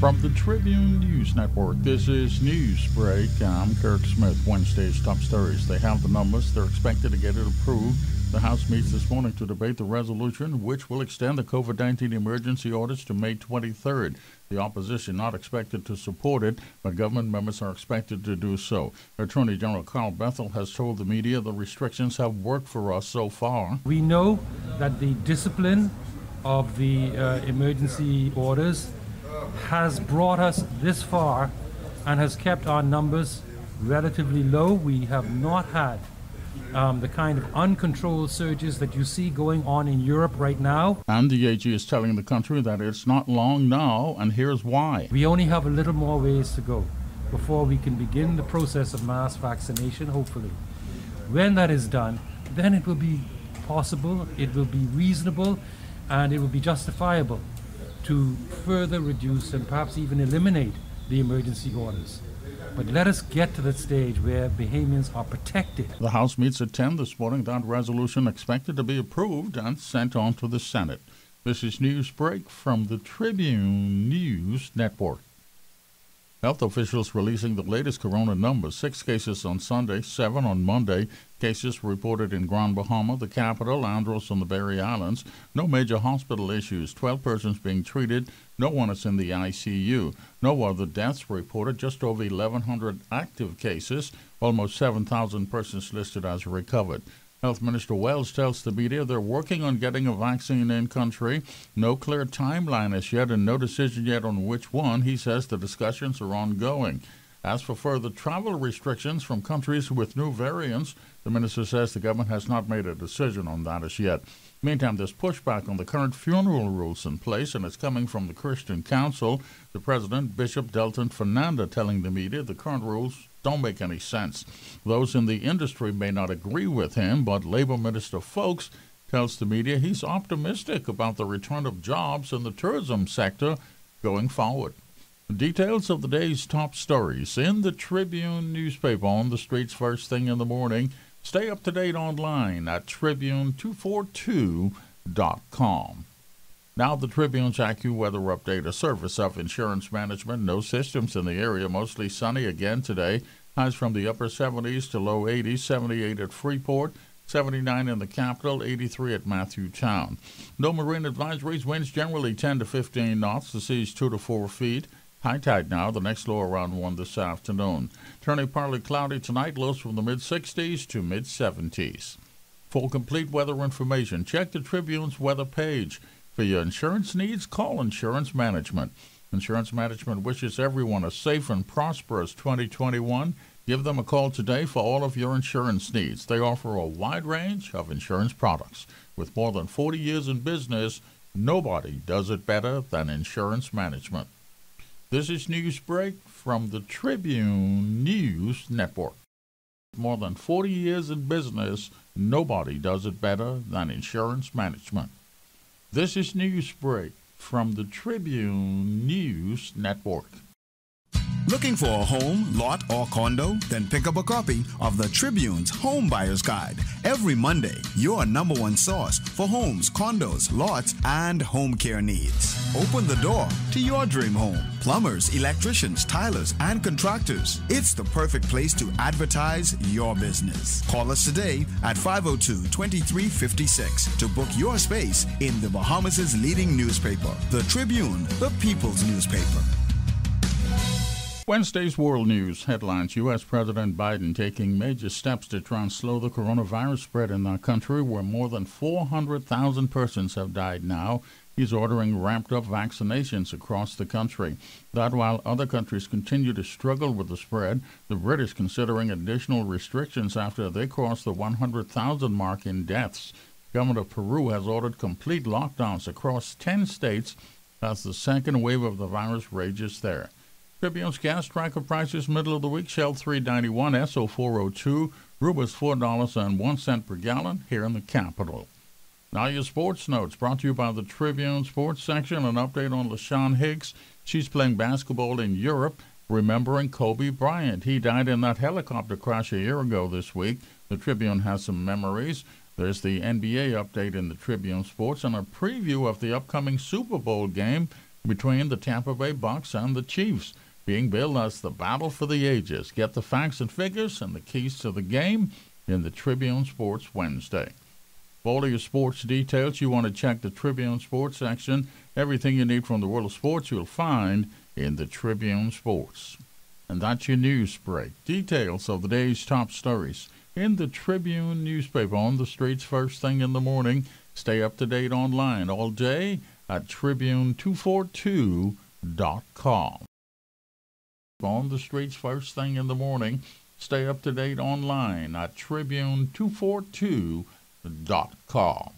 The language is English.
From the Tribune News Network, this is Newsbreak. I'm Kirk Smith. Wednesday's top stories. They have the numbers. They're expected to get it approved. The House meets this morning to debate the resolution, which will extend the COVID 19 emergency orders to May 23rd. The opposition not expected to support it, but government members are expected to do so. Attorney General Carl Bethel has told the media the restrictions have worked for us so far. We know that the discipline of the uh, emergency orders has brought us this far and has kept our numbers relatively low. We have not had um, the kind of uncontrolled surges that you see going on in Europe right now. And the AG is telling the country that it's not long now, and here's why. We only have a little more ways to go before we can begin the process of mass vaccination, hopefully. When that is done, then it will be possible, it will be reasonable, and it will be justifiable to further reduce and perhaps even eliminate the emergency orders. But let us get to that stage where Bahamians are protected. The House meets at 10 this morning. That resolution expected to be approved and sent on to the Senate. This is Newsbreak from the Tribune News Network. Health officials releasing the latest corona numbers. Six cases on Sunday, seven on Monday. Cases reported in Grand Bahama, the capital, Andros, and the Berry Islands. No major hospital issues. 12 persons being treated. No one is in the ICU. No other deaths reported. Just over 1,100 active cases. Almost 7,000 persons listed as recovered. Health Minister Wells tells the media they're working on getting a vaccine in country. No clear timeline as yet and no decision yet on which one. He says the discussions are ongoing. As for further travel restrictions from countries with new variants, the minister says the government has not made a decision on that as yet. Meantime, there's pushback on the current funeral rules in place, and it's coming from the Christian Council. The president, Bishop Delton Fernander, telling the media the current rules don't make any sense. Those in the industry may not agree with him, but Labor Minister Foulkes tells the media he's optimistic about the return of jobs in the tourism sector going forward. Details of the day's top stories in the Tribune newspaper on the streets first thing in the morning. Stay up to date online at tribune242.com. Now, the Tribune's AccuWeather Weather update, a service of insurance management. No systems in the area, mostly sunny again today. Highs from the upper 70s to low 80s, 78 at Freeport, 79 in the capital, 83 at Matthewtown. No marine advisories, winds generally 10 to 15 knots, the seas 2 to 4 feet. High tide now, the next low around 1 this afternoon. Turning partly cloudy tonight, lows from the mid 60s to mid 70s. For complete weather information, check the Tribune's weather page. For your insurance needs, call Insurance Management. Insurance Management wishes everyone a safe and prosperous 2021. Give them a call today for all of your insurance needs. They offer a wide range of insurance products. With more than 40 years in business, nobody does it better than Insurance Management. This is Newsbreak from the Tribune News Network. More than 40 years in business, nobody does it better than Insurance Management. This is Newsbreak from the Tribune News Network. Looking for a home, lot, or condo? Then pick up a copy of the Tribune's Home Buyer's Guide. Every Monday, your number one source for homes, condos, lots, and home care needs. Open the door to your dream home. Plumbers, electricians, tilers, and contractors. It's the perfect place to advertise your business. Call us today at 502 2356 to book your space in the Bahamas' leading newspaper, The Tribune, the people's newspaper. Wednesday's World News headlines U.S. President Biden taking major steps to try and slow the coronavirus spread in our country, where more than 400,000 persons have died now. He's ordering ramped up vaccinations across the country. That while other countries continue to struggle with the spread, the British considering additional restrictions after they crossed the 100,000 mark in deaths. Government of Peru has ordered complete lockdowns across 10 states as the second wave of the virus rages there. Tribune's gas tracker prices middle of the week Shell 391, Esso 402, Rubis $4.01 per gallon here in the capital. Now your sports notes brought to you by the Tribune Sports section. An update on LaShawn Hicks. She's playing basketball in Europe, remembering Kobe Bryant. He died in that helicopter crash a year ago this week. The Tribune has some memories. There's the NBA update in the Tribune Sports and a preview of the upcoming Super Bowl game between the Tampa Bay Bucks and the Chiefs, being billed as the battle for the ages. Get the facts and figures and the keys to the game in the Tribune Sports Wednesday. For all your sports details, you want to check the Tribune Sports section. Everything you need from the world of sports, you'll find in the Tribune Sports. And that's your news break. Details of the day's top stories in the Tribune newspaper on the streets first thing in the morning. Stay up to date online all day at tribune242.com. On the streets first thing in the morning. Stay up to date online at tribune242.com.